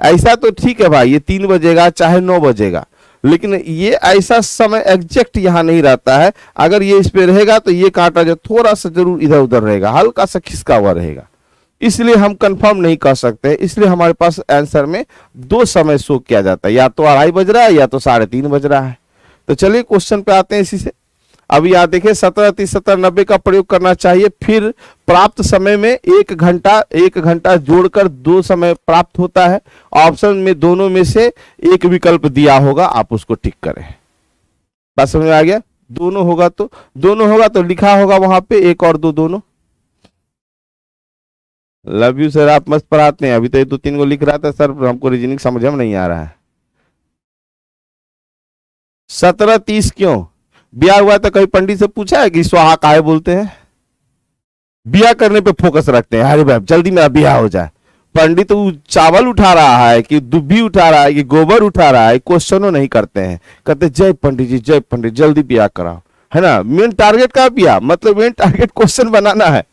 ऐसा तो ठीक है भाई, ये तीन बजेगा, चाहे नौ बजेगा। लेकिन ये ऐसा समय एग्जैक्ट यहाँ नहीं रहता है। अगर ये इस पे रहेगा तो ये कांटा जो थोड़ा सा ज़रूर इधर उधर रहेगा हल्का सा खिसका हुआ रहेगा। इसलिए हम कंफर्म नहीं कर सकते। इसलिए हमारे पास आंसर में दो समय शो किया जाता है। या तो अढ़ाई बज रहा है, या तो साढ़े तीन बज रहा है। तो चलिए क्वेश्चन पे आते हैं इसी से। अब यहाँ देखिए, सत्रह तीस, सत्रह नब्बे का प्रयोग करना चाहिए, फिर प्राप्त समय में एक घंटा एक घंटा जोड़कर दो समय प्राप्त होता है। ऑप्शन में दोनों में से एक विकल्प दिया होगा, आप उसको टिक करें। बात समझ में आ गया? दोनों होगा तो दोनों होगा तो लिखा होगा वहाँ पे, एक और दो दोनों। लव यू सर आप मस्त पढ़ाते हैं। अभी तो दो तीन को लिख रहा था सर हमको रीजनिंग समझ में नहीं आ रहा है। सत्रह, तीस क्यों? ब्याह हुआ तो कभी पंडित से पूछा है कि स्वाहा काय बोलते हैं? ब्याह करने पे फोकस रखते हैं। अरे भाई जल्दी मेरा ब्याह हो जाए। पंडित चावल उठा रहा है कि दुब्बी उठा रहा है कि गोबर उठा रहा है, क्वेश्चनों नहीं करते हैं। कहते, जय पंडित जी, जय पंडित जल्दी ब्याह कराओ। है ना? मेन टारगेट का ब्याह? मतलब मेन टारगेट क्वेश्चन बनाना है।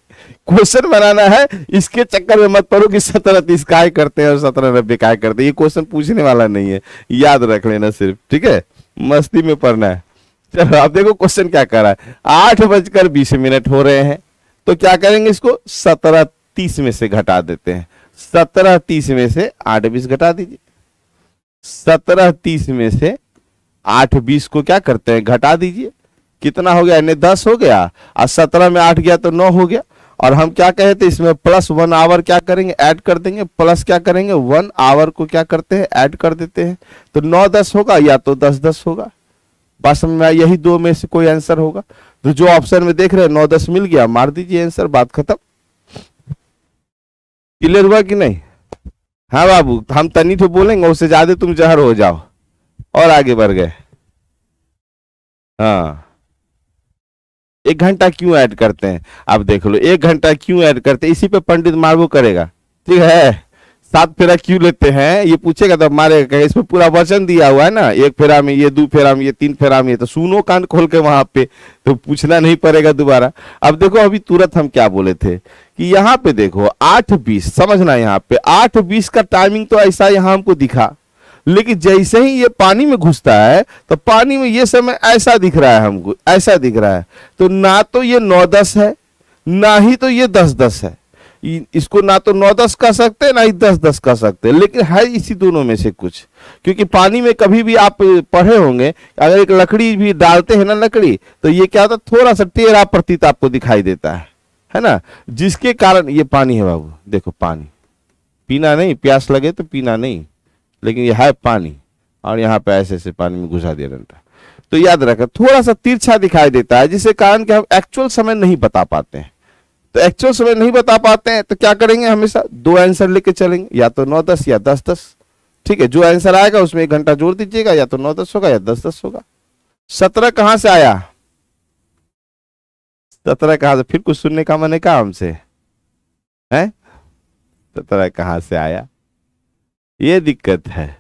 क्वेश्चन बनाना है। इसके चक्कर में मत पड़ो कि सत्रह, तीस काय करते हैं और सत्रह, नब्बे काय करते हैं। ये क्वेश्चन पूछने वाला नहीं है। याद रख लेना सिर्फ़, ठीक है? मस्ती में पढ़ना है। चलो, आप देखो क्वेश्चन क्या कर रहा है। आठ बजकर बीस मिनट हो रहे हैं तो क्या करेंगे इसको? सत्रह तीस में से घटा देते हैं। सत्रह तीस में से आठ बीस घटा दीजिए। सत्रह तीस में से आठ बीस को क्या करते हैं? घटा दीजिए। कितना हो गया? यानी दस हो गया। और सत्रह में आठ गया तो नौ हो गया। और हम क्या कहे थे, इसमें प्लस वन आवर क्या करेंगे? ऐड कर देंगे। प्लस क्या करेंगे? वन आवर को क्या करते हैं? ऐड कर देते हैं। तो नौ दस होगा या तो दस दस होगा? बस में यही दो में से कोई आंसर होगा। तो जो ऑप्शन में देख रहे हैं, नौ दस मिल गया। मार दीजिए आंसर बात खत्म। क्लियर हुआ कि नहीं? हाँ बाबू, हम तनी तो बोलेंगे, उससे ज़्यादा तुम जहर हो जाओ। और आगे बढ़ गए। हाँ। एक घंटा क्यों ऐड करते हैं? अब देख लो, एक घंटा क्यों ऐड करते हैं? इसी पे पंडित मारबो करेगा। ठीक है? सात फेरा क्यों लेते हैं? ये पूछेगा तो मारेगा इसमें पूरा वचन दिया हुआ है ना? एक फेरा में ये, दो फेरा में ये, तीन फेरा में ये तो सुनो कान खोल के वहाँ पे तो पूछना नहीं पड़ेगा दोबारा। अब देखो, अभी तुरंत हम क्या बोले थे? कि यहाँ पे देखो, आठ बीस, समझना यहाँ पे, आठ बीस का टाइमिंग तो ऐसा यहाँ हमको दिखा। लेकिन जैसे ही ये पानी में घुसता है तो पानी में ये समय ऐसा दिख रहा है हमको, ऐसा दिख रहा है। तो ना तो ये नौ दस है, ना ही तो ये दस दस है। इसको ना तो नौ दस कह सकते हैं ना ही दस दस कह सकते हैं लेकिन है इसी दोनों में से कुछ। क्योंकि पानी में कभी भी आप पढ़े होंगे, अगर एक लकड़ी भी डालते हैं ना लकड़ी तो ये क्या होता है थोड़ा सा टेरा प्रतीत आपको दिखाई देता है। है ना? जिसके कारण ये पानी है बाबू, देखो पानी। पीना नहीं, प्यास लगे तो पीना नहीं। लेकिन ये है पानी, और यहाँ पे ऐसे ऐसे पानी में घुसा दिया डंडा तो याद रखें थोड़ा सा तिरछा दिखाई देता है, जिसके कारण कि हम एक्चुअल समय नहीं बता पाते हैं। तो एक्चुअल समय नहीं बता पाते हैं तो क्या करेंगे हमेशा? दो आंसर लेके चलेंगे, या तो नौ दस, या दस दस। ठीक है, जो आंसर आएगा, उसमें एक घंटा जोड़ दीजिएगा, या तो नौ दस होगा, या दस दस होगा। सत्रह कहाँ से आया? सत्रह कहाँ से? फिर कुछ सुनने का मन है क्या हमसे? है? सत्रह कहाँ से आया? ये दिक्कत है।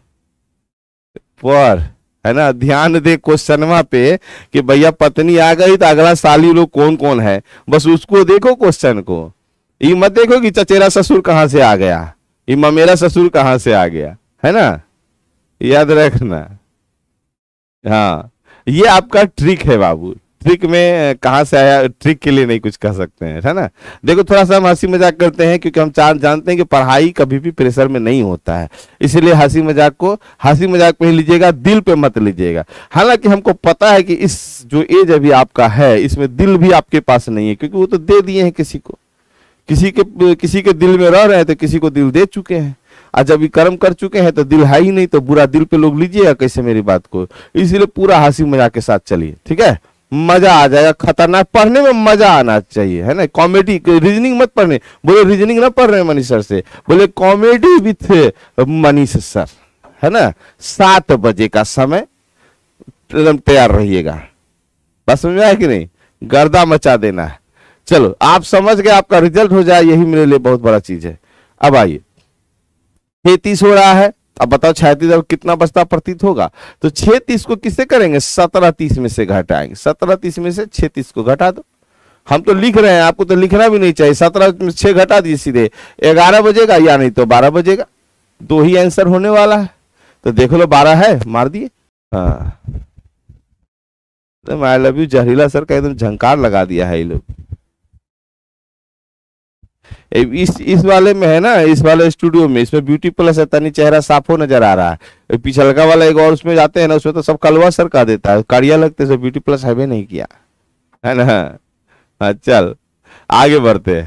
पर, है ना, ध्यान दे क्वेश्चनवा पे कि भैया पत्नी आ गई तो अगला साली लोग कौन कौन है? बस उसको देखो क्वेश्चन को। ये मत देखो कि चचेरा ससुर कहाँ से आ गया? ये ममेरा ससुर कहाँ से आ गया? है ना? याद रखना। हाँ ये आपका ट्रिक है बाबू। ट्रिक में कहा से आया ट्रिक के लिए नहीं कुछ कह सकते हैं, है ना? देखो थोड़ा सा हम हँसी मज़ाक करते हैं, क्योंकि हम चार जानते हैं कि पढ़ाई कभी भी प्रेशर में नहीं होता है। इसलिए हँसी मज़ाक को, हँसी मज़ाक में ही लीजिएगा, दिल पे मत लीजिएगा। हालाँकि हमको पता है कि इस, जो एज अभी आपका है, इसमें दिल भी आपके पास नहीं है, क्योंकि वो तो दे दिए हैं किसी को। किसी के किसी के दिल में रह रहे हैं तो किसी को दिल दे चुके हैं। आज अभी कर्म कर चुके हैं तो दिल है ही नहीं तो बुरा दिल पे लोग लीजिएगा कैसे मेरी बात को? इसलिए पूरा हँसी मज़ाक के साथ चलिए, ठीक है? मज़ा आ जाएगा, खतरनाक पढ़ने में मज़ा आना चाहिए, है ना? कॉमेडी रीजनिंग मत पढ़ने, बोले रीजनिंग ना पढ़ रहे मनीष सर से, बोले कॉमेडी विथ मनीष सर, है ना? सात बजे का समय, एकदम तैयार रहिएगा। बस समझ आया कि नहीं? गर्दा मचा देना है। चलो, आप समझ गए, आपका रिज़ल्ट हो जाए, यही मेरे लिए बहुत बड़ा चीज़ है। अब आइए। तैतीस हो रहा है अब बताओ छत्तीस अब कितना बचता प्रतीत होगा? तो छह तीस को किससे करेंगे? सत्रह तीस में से घटाएँगे। सत्रह तीस में से छह तीस को घटा दो। हम तो लिख रहे हैं, आपको तो लिखना भी नहीं चाहिए। सत्रह में छह घटा दिए सीधे। ग्यारह बजेगा या नहीं तो बारह बजेगा। दो ही आंसर होने वाला है। तो देख लो, बारह है, मार दिए। हाँ। तो आई लव यू, जहरीला सर का एकदम झंकार लगा दिया है ये लोग। इस इस वाले में है ना, इस वाले स्टूडियो में, इसमें ब्यूटी प्लस है तनी चेहरा साफ़ हो नज़र आ रहा है। पिछलका वाला एक और उसमें जाते हैं ना, उसमें तो सब कलवा सर का देता है, कारिया लगते से ब्यूटी प्लस है भी नहीं किया। है ना? हाँ चल, आगे बढ़ते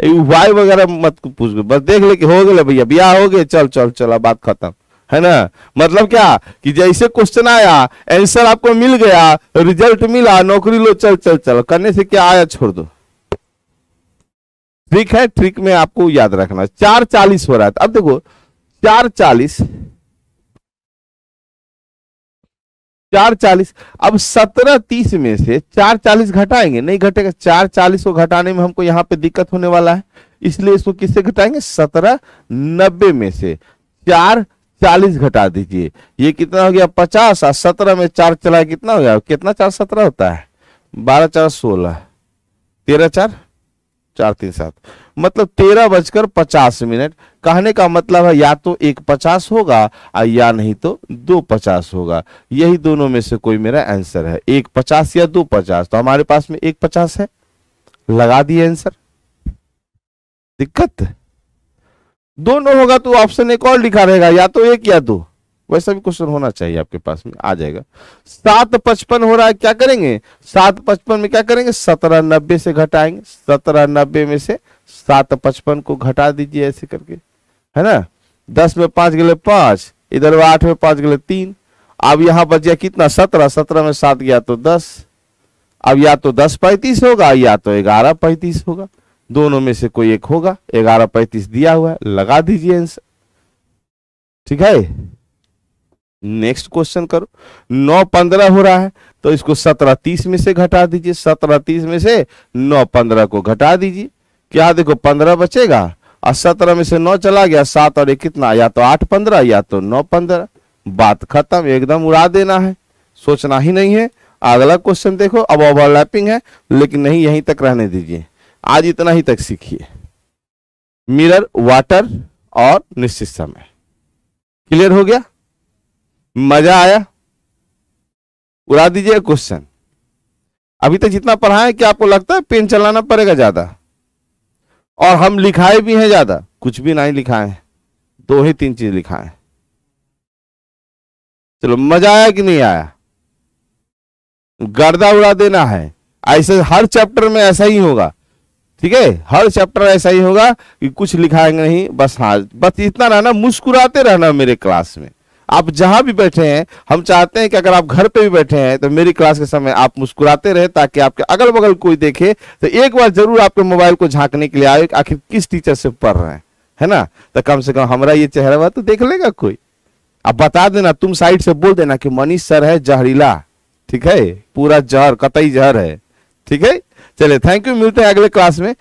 वाई वगैरह मत पूछ, बस देख ले कि हो गए भैया ब्याह हो गए, चल चल चल बात खत्म। है ना? मतलब क्या, कि जैसे क्वेश्चन आया आंसर आपको मिल गया रिज़ल्ट मिला, नौकरी लो, चल चल चल, करने से क्या आया, छोड़ दो। ट्रिक है ट्रिक में आपको याद रखना चार चालीस हो रहा है। अब देखो, चार चालीस चार चालीस, अब सत्रह तीस में से चार चालीस घटाएँगे। नहीं घटेगा, चार चालीस को घटाने में हमको यहाँ पे दिक्कत होने वाला है। इसलिए इसको किससे घटाएँगे? सत्रह नब्बे में से चार चालीस घटा दीजिए। ये कितना हो गया? पचास। और सत्रह में चार चला, कितना हो गया? कितना चार? सत्रह होता है। बारह चार सोलह। तेरह चार? चार तीन सात। मतलब तेरह बजकर पचास मिनट। कहने का मतलब है, या तो एक पचास होगा या नहीं तो दो पचास होगा। यही दोनों में से कोई मेरा आंसर है। एक पचास या दो पचास तो हमारे पास में एक पचास है। लगा दिए आंसर दिक्कत? दोनों होगा तो ऑप्शन एक और लिखा रहेगा, या तो एक या दो। वैसा भी क्वेश्चन होना चाहिए आपके पास में, आ जाएगा। सात पचपन हो रहा है, क्या करेंगे? सात पचपन में क्या करेंगे? सत्रह नब्बे से घटाएँगे। सत्रह नब्बे में से सात पचपन को घटा दीजिए ऐसे करके, है ना? दस में पाँच गले पाँच, इधर आठ में पाँच गले तीन। अब यहाँ बच गया कितना? सत्रह सत्रह में सात गया तो दस। अब या तो दस पैंतीस होगा, या तो ग्यारह पैंतीस होगा। दोनों में से कोई एक होगा, ग्यारह पैंतीस दिया हुआ है, लगा दीजिए आंसर ठीक है? नेक्स्ट क्वेश्चन करो। नौ पंद्रह हो रहा है तो इसको सत्रह तीस में से घटा दीजिए। सत्रह तीस में से नौ पंद्रह को घटा दीजिए। क्या देखो, पंद्रह बचेगा? और सत्रह में से नौ चला गया, सात और एक कितना? या तो आठ पंद्रह, या तो नौ पंद्रह। बात खत्म, एकदम उड़ा देना है। सोचना ही नहीं है। अगला क्वेश्चन देखो, अब ओवरलैपिंग है, लेकिन नहीं यहीं तक रहने दीजिए। आज इतना ही तक सीखिए। मिरर वाटर और निश्चित समय। क्लियर हो गया? मज़ा आया? उड़ा दीजिए क्वेश्चन अभी तक जितना पढ़ा है, क्या आपको लगता है पेन चलाना पड़ेगा ज़्यादा? और हम लिखाए भी हैं ज़्यादा। कुछ भी नहीं लिखाए। दो ही तीन चीज़ लिखाए। चलो, मज़ा आया कि नहीं आया? गर्दा उड़ा देना है। ऐसे हर चैप्टर में ऐसा ही होगा। ठीक है? हर चैप्टर ऐसा ही होगा कि कुछ लिखाएँगे नहीं, बस हाँ बस इतना रहना, मुस्कुराते रहना मेरे क्लास में। आप जहाँ भी बैठे हैं, हम चाहते हैं कि अगर आप घर पे भी बैठे हैं तो मेरी क्लास के समय आप मुस्कुराते रहे ताकि आपके अगल बगल कोई देखे। तो एक बार ज़रूर आपके मोबाइल को झांकने के लिए आए आखिर किस टीचर से पढ़ रहे हैं, है ना? तो कम से कम हमारा ये चेहरा हुआ तो देख लेगा कोई। अब बता देना, तुम साइड से बोल देना कि मनीष सर है जहरीला, ठीक है? पूरा जहर, कतई जहर है, ठीक है? चलिए थैंक यू मिलते हैं अगले क्लास में।